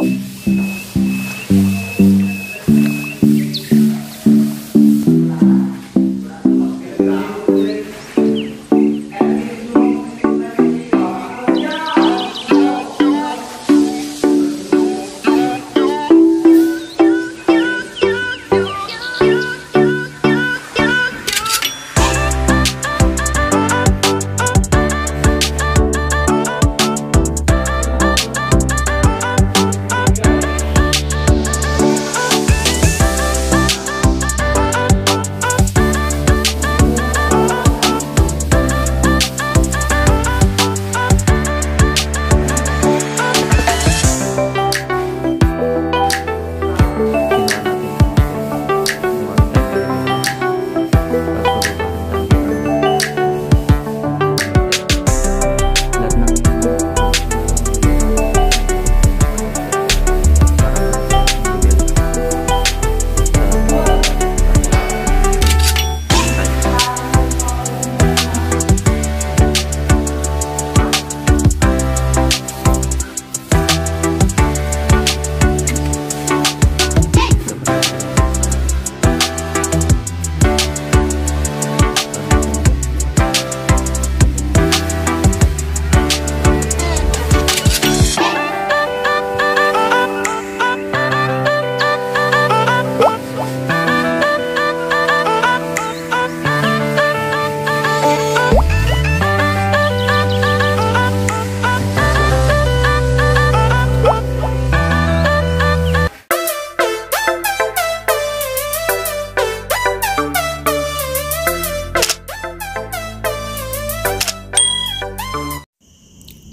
Música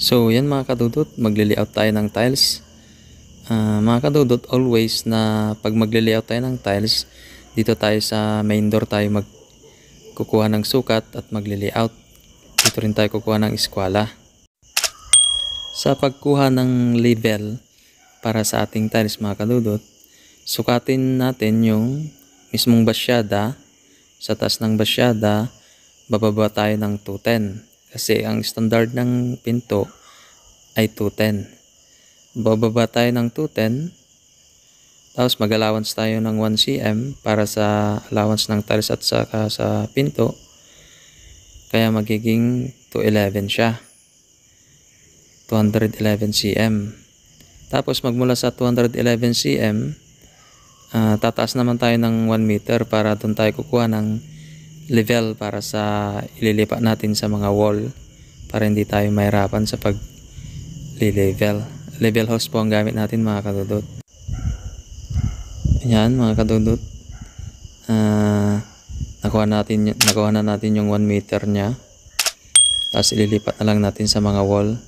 So, yan mga kadudot, magli-layout tayo ng tiles. Ah, mga kadudot, always na pag magli-layout tayo ng tiles, dito tayo sa main door tayo magkukuha ng sukat at magli-layout. Dito rin tayo kukuha ng eskwala. Sa pagkuha ng level para sa ating tiles mga kadudot, sukatin natin yung mismong basyada. Sa taas ng basyada, bababa tayo ng 210. Kasi ang standard ng pinto ay 210. Bababa tayo ng 210. Tapos mag-allowance tayo ng 1 cm para sa allowance ng tiles at saka sa pinto. Kaya magiging 211 siya. 211 cm. Tapos magmula sa 211 cm, uh, tataas naman tayo ng 1 meter para doon tayo kukuha ng level para sa ililipat natin sa mga wall para hindi tayo mahirapan sa pag level level house po ang gamit natin mga kadudot. Yan mga kadudot. Uh, nakuha, natin, nakuha na natin yung 1 meter nya tapos ililipat na lang natin sa mga wall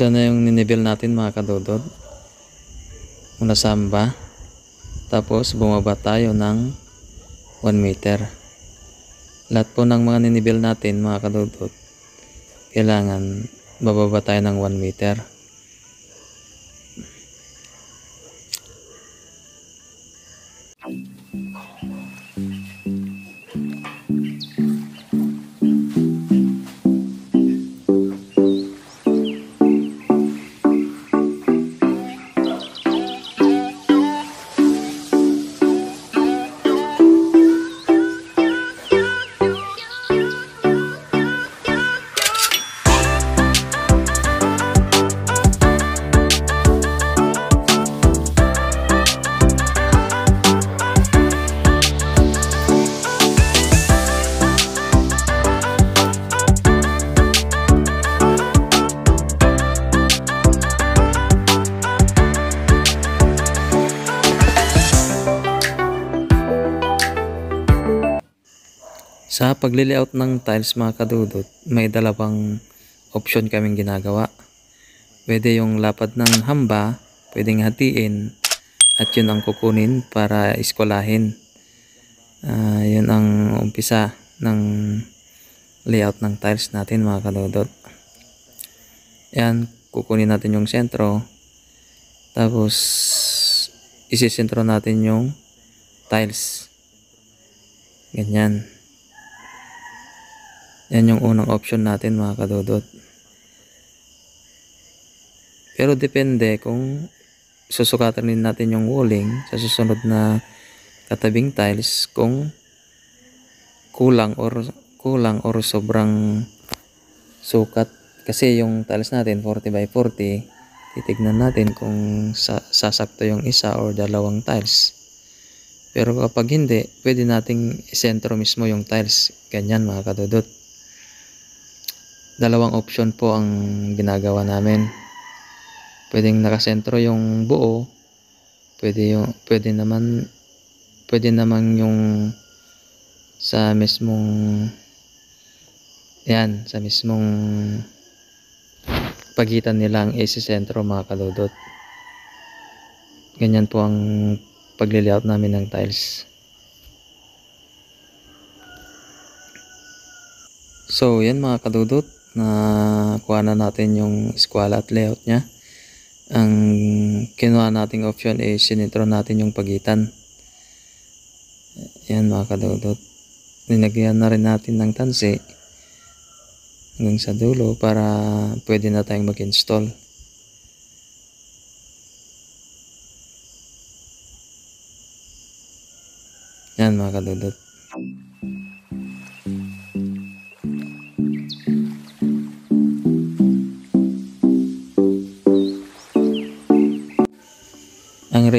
Ito na yung ninivel natin mga kadodod. Una samba. Tapos bumaba tayo ng 1 meter. Lahat po ng mga ninivel natin mga kadodod. Kailangan bababa tayo ng 1 meter. Sa pagli-layout ng tiles mga kadudot, may dalawang option kaming ginagawa. Pwede yung lapad ng hamba, pwedeng hatiin, at yun ang kukunin para iskwalahin. Uh, yun ang umpisa ng layout ng tiles natin mga kadudot. Yan, kukunin natin yung sentro. Tapos, isisentro natin yung tiles. Ganyan. Yan yung unang option natin mga kadudot. Pero depende kung susukatan natin yung walling sa susunod na katabing tiles kung kulang or kulang or sobrang sukat. Kasi yung tiles natin 40 by 40 titignan natin kung sa sasakto yung isa or dalawang tiles. Pero kapag hindi pwede nating isentro mismo yung tiles. Ganyan mga kadudot dalawang option po ang ginagawa namin. Pwedeng nakasentro yung buo pwede yung pwede naman pwede naman yung sa mismong yan sa mismong pagitan nila ang AC sentro mga kaludot ganyan po ang paglilayout namin ng tiles. So yan mga kadudot na kuha na natin yung eskwala at layout nya ang kinuha nating option is sinitro natin yung pagitan. Yan mga kadudot. Nilagyan na rin natin ng tansi hanggang sa dulo para pwede na tayong mag-install. Yan mga kadudot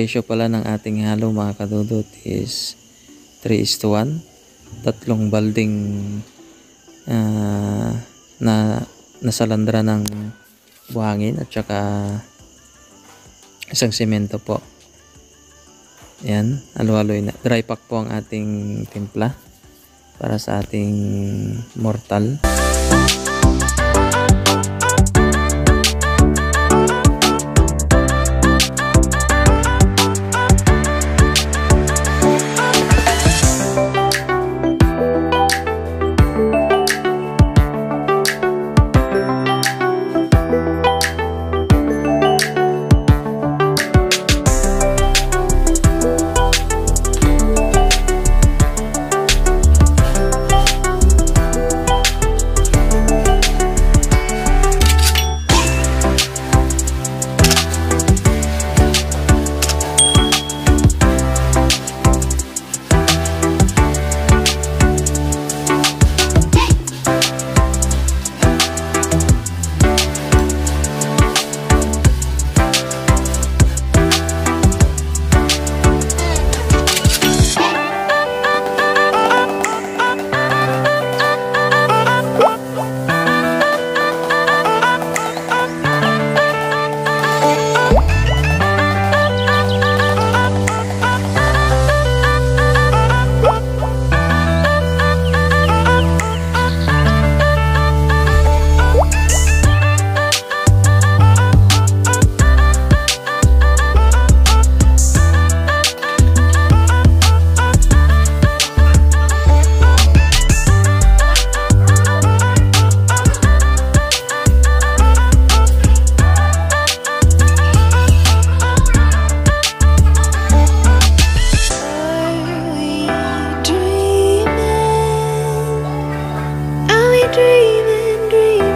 Ratio pala ng ating halo mga kadudot is 3 is to 1. Tatlong balding uh, na nasalandra ng buhangin at saka isang semento po. Yan, halo-haloy na. Dry pack po ang ating timpla para sa ating mortal. dreaming, dreaming.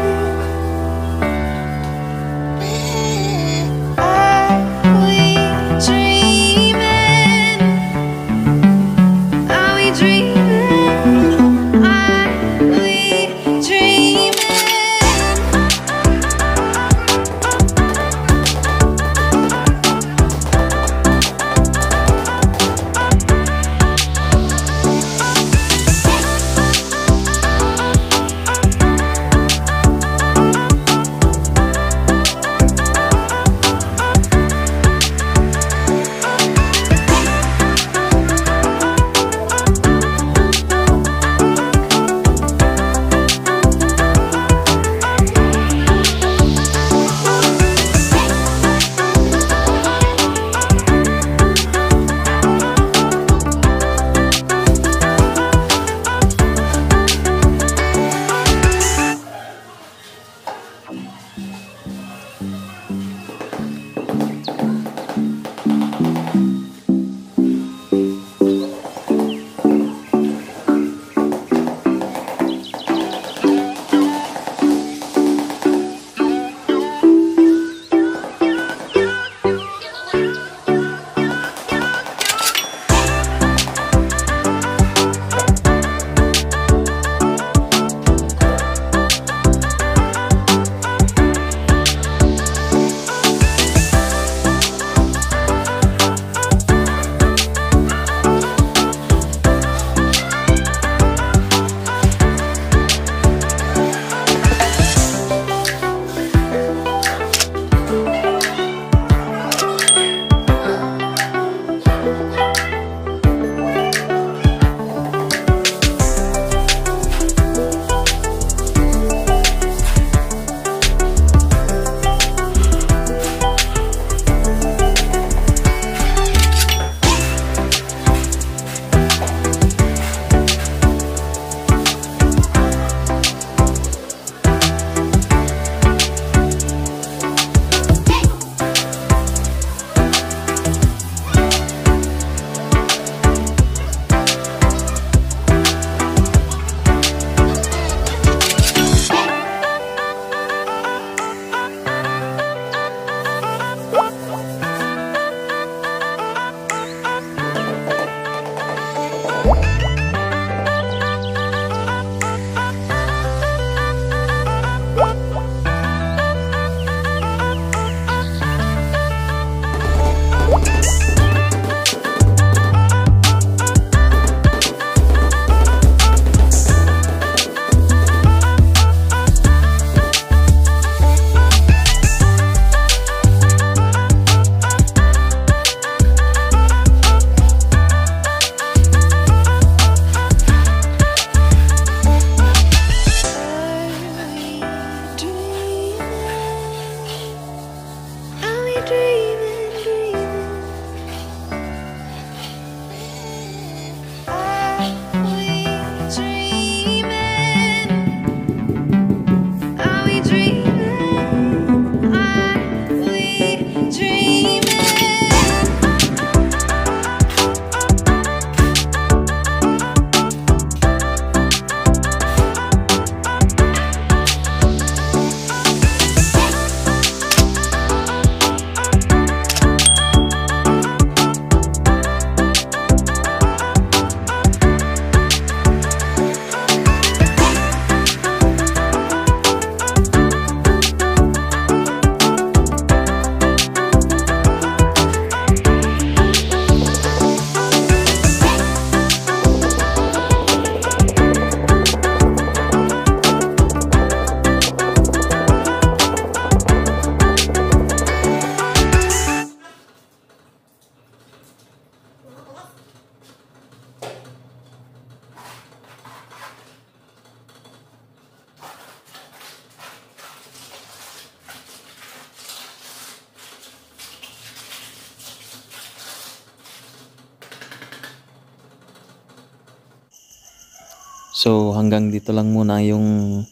So hanggang dito lang muna yung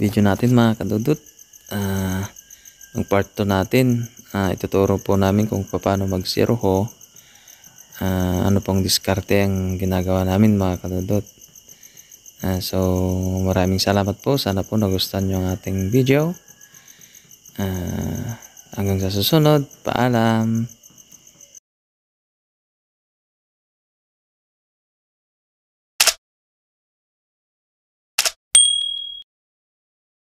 video natin mga kadudot. Ah, yung part 2 natin, ah, ituturo po namin kung paano mag zero ho. Ah, ano pong diskarte ang ginagawa namin mga kadudot. Ah, so maraming salamat po. Sana po nagustuhan nyo ang ating video. Ah, hanggang sa susunod, paalam.